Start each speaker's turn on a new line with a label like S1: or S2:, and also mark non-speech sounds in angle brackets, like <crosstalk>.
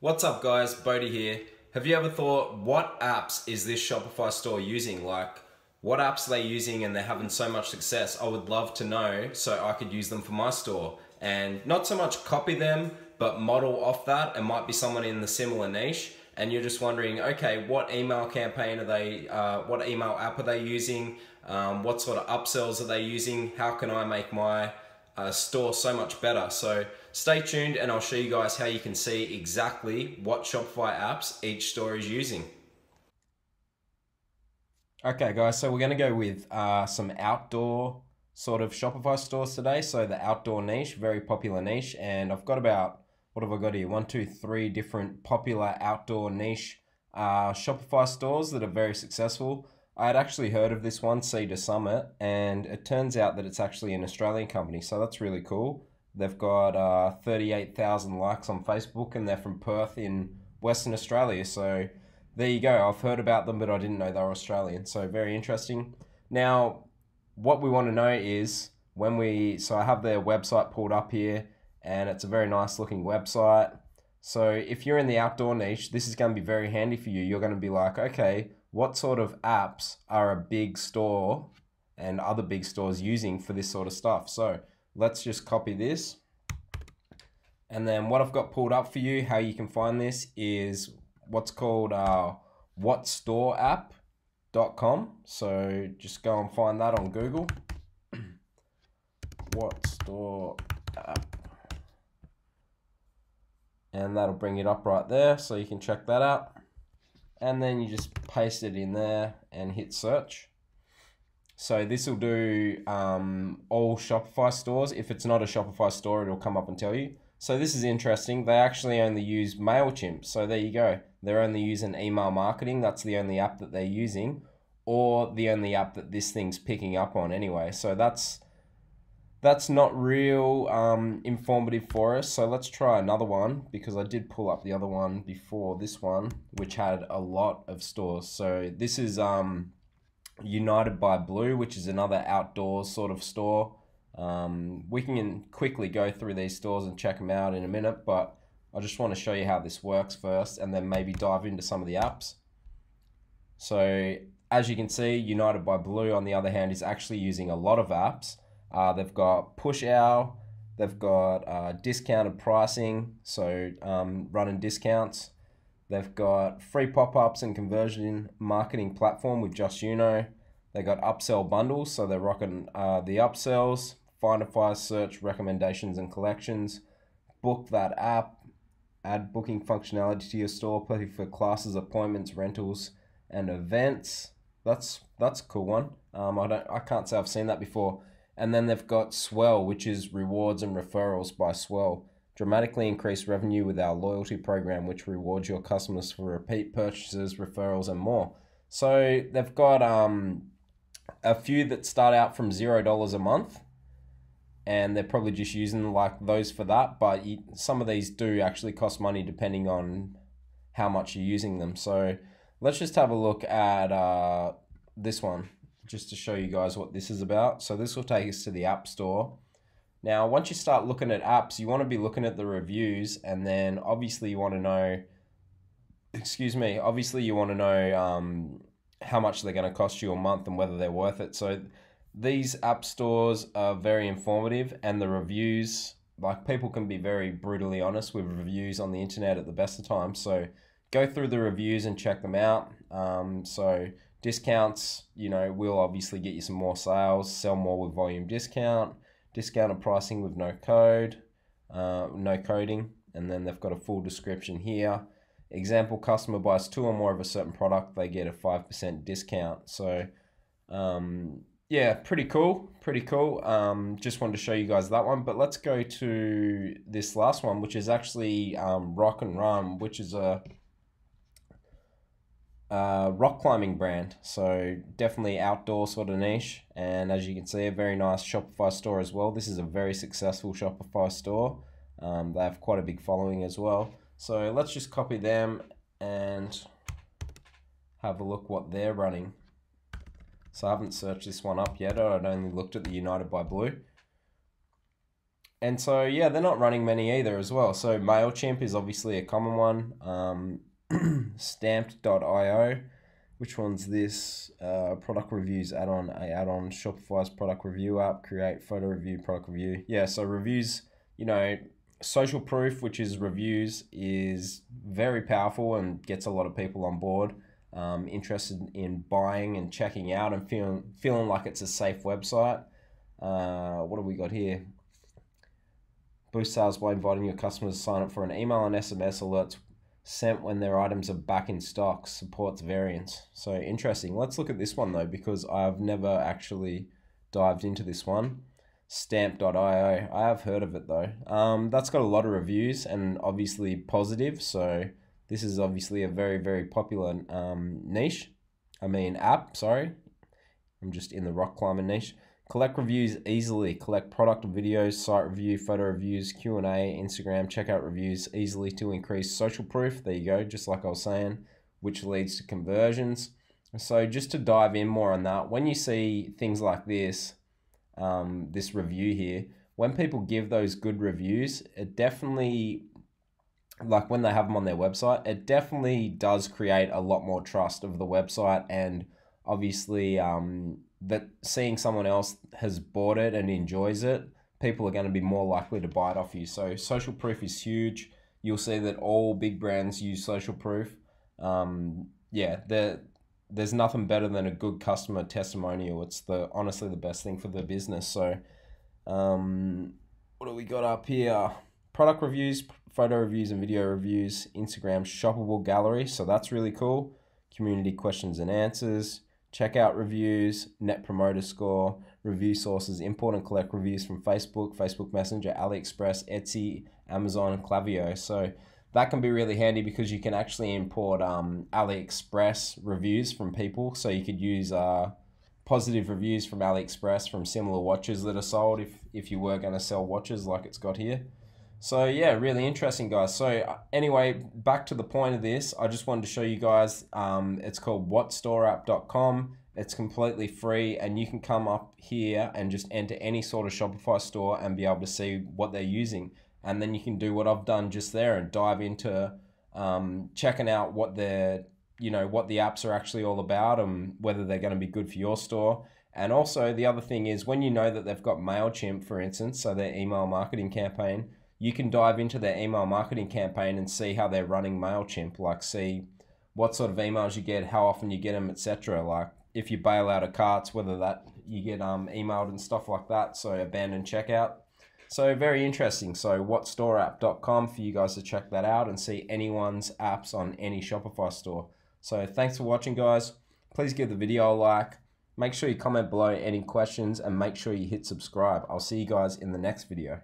S1: What's up guys, Bodhi here. Have you ever thought, what apps is this Shopify store using? Like, what apps are they using and they're having so much success? I would love to know so I could use them for my store. And not so much copy them, but model off that. It might be someone in the similar niche and you're just wondering, okay, what email campaign are they, uh, what email app are they using? Um, what sort of upsells are they using? How can I make my uh, store so much better? So stay tuned and I'll show you guys how you can see exactly what Shopify apps each store is using. Okay guys, so we're gonna go with uh, some outdoor sort of Shopify stores today. So the outdoor niche, very popular niche, and I've got about what have I got here? One, two, three different popular outdoor niche uh, Shopify stores that are very successful. I had actually heard of this one, Cedar Summit, and it turns out that it's actually an Australian company, so that's really cool. They've got uh, 38,000 likes on Facebook, and they're from Perth in Western Australia. So there you go. I've heard about them, but I didn't know they were Australian. So very interesting. Now, what we want to know is when we, so I have their website pulled up here and it's a very nice looking website. So if you're in the outdoor niche, this is going to be very handy for you. You're going to be like, okay, what sort of apps are a big store and other big stores using for this sort of stuff? So let's just copy this. And then what I've got pulled up for you, how you can find this is what's called uh, whatstoreapp.com. So just go and find that on Google. <clears throat> what store app and that'll bring it up right there so you can check that out and then you just paste it in there and hit search so this will do um, all Shopify stores. If it's not a Shopify store it'll come up and tell you. So this is interesting. They actually only use MailChimp. So there you go. They're only using email marketing. That's the only app that they're using or the only app that this thing's picking up on anyway. So that's that's not real um, informative for us. So let's try another one because I did pull up the other one before this one, which had a lot of stores. So this is um, United by Blue, which is another outdoor sort of store. Um, we can quickly go through these stores and check them out in a minute, but I just want to show you how this works first and then maybe dive into some of the apps. So as you can see, United by Blue, on the other hand, is actually using a lot of apps. Uh, they've got PushOwl, they've got uh, discounted pricing, so um, running discounts. They've got free pop ups and conversion marketing platform with Justuno. They got upsell bundles, so they're rocking uh, the upsells, Findify search recommendations and collections, book that app, add booking functionality to your store, perfect for classes, appointments, rentals, and events. That's that's a cool one. Um, I don't I can't say I've seen that before. And then they've got Swell, which is rewards and referrals by Swell. Dramatically increase revenue with our loyalty program, which rewards your customers for repeat purchases, referrals, and more. So they've got um, a few that start out from zero dollars a month, and they're probably just using like those for that. But you, some of these do actually cost money depending on how much you're using them. So let's just have a look at uh, this one just to show you guys what this is about. So this will take us to the App Store. Now, once you start looking at apps, you want to be looking at the reviews, and then obviously you want to know, excuse me, obviously you want to know um, how much they're going to cost you a month and whether they're worth it. So these app stores are very informative, and the reviews, like people can be very brutally honest with reviews on the internet at the best of times. So go through the reviews and check them out. Um, so Discounts, you know, will obviously get you some more sales, sell more with volume discount, discounted pricing with no code, uh, no coding, and then they've got a full description here. Example, customer buys two or more of a certain product, they get a 5% discount. So, um, yeah, pretty cool, pretty cool. Um, just wanted to show you guys that one, but let's go to this last one, which is actually um, Rock and Run, which is a uh, rock climbing brand. So definitely outdoor sort of niche. And as you can see, a very nice Shopify store as well. This is a very successful Shopify store. Um, they have quite a big following as well. So let's just copy them and have a look what they're running. So I haven't searched this one up yet. I'd only looked at the United by Blue. and so yeah, they're not running many either as well. So Mailchimp is obviously a common one. Um, <clears throat> Stamped.io. Which one's this? Uh, product reviews add-on. A add-on Shopify's product review app. Create photo review, product review. Yeah. So reviews. You know, social proof, which is reviews, is very powerful and gets a lot of people on board. Um, interested in buying and checking out and feeling feeling like it's a safe website. Uh, what have we got here? Boost sales by inviting your customers to sign up for an email and SMS alerts sent when their items are back in stock. Supports variants. So interesting. Let's look at this one though because I've never actually dived into this one. Stamped.io. I have heard of it though. Um, that's got a lot of reviews and obviously positive. So this is obviously a very very popular um, niche. I mean app. Sorry, I'm just in the rock climbing niche. Collect reviews easily. Collect product videos, site review, photo reviews, Q and A, Instagram checkout reviews easily to increase social proof. There you go, just like I was saying, which leads to conversions. So just to dive in more on that, when you see things like this, um, this review here, when people give those good reviews, it definitely, like when they have them on their website, it definitely does create a lot more trust of the website and obviously um, that seeing someone else has bought it and enjoys it, people are going to be more likely to buy it off you. So social proof is huge. You'll see that all big brands use social proof. Um, yeah, there's nothing better than a good customer testimonial. It's the honestly the best thing for the business. So, um, what do we got up here? Product reviews, photo reviews, and video reviews. Instagram shoppable gallery. So that's really cool. Community questions and answers checkout reviews, net promoter score, review sources, import and collect reviews from Facebook, Facebook Messenger, AliExpress, Etsy, Amazon, and Klaviyo. So that can be really handy because you can actually import um, AliExpress reviews from people. So you could use uh, positive reviews from AliExpress from similar watches that are sold if, if you were going to sell watches like it's got here. So yeah, really interesting, guys. So uh, anyway, back to the point of this, I just wanted to show you guys. Um, it's called whatstoreapp.com. It's completely free, and you can come up here and just enter any sort of Shopify store and be able to see what they're using. And then you can do what I've done just there and dive into um, checking out what they're, you know, what the apps are actually all about and whether they're going to be good for your store. And also, the other thing is when you know that they've got MailChimp, for instance, so their email marketing campaign you can dive into their email marketing campaign and see how they're running MailChimp, like see what sort of emails you get, how often you get them, etc. Like if you bail out of carts, whether that you get um, emailed and stuff like that. So abandoned checkout. So very interesting. So whatstoreapp.com for you guys to check that out and see anyone's apps on any Shopify store. So thanks for watching guys. Please give the video a like. Make sure you comment below any questions and make sure you hit subscribe. I'll see you guys in the next video.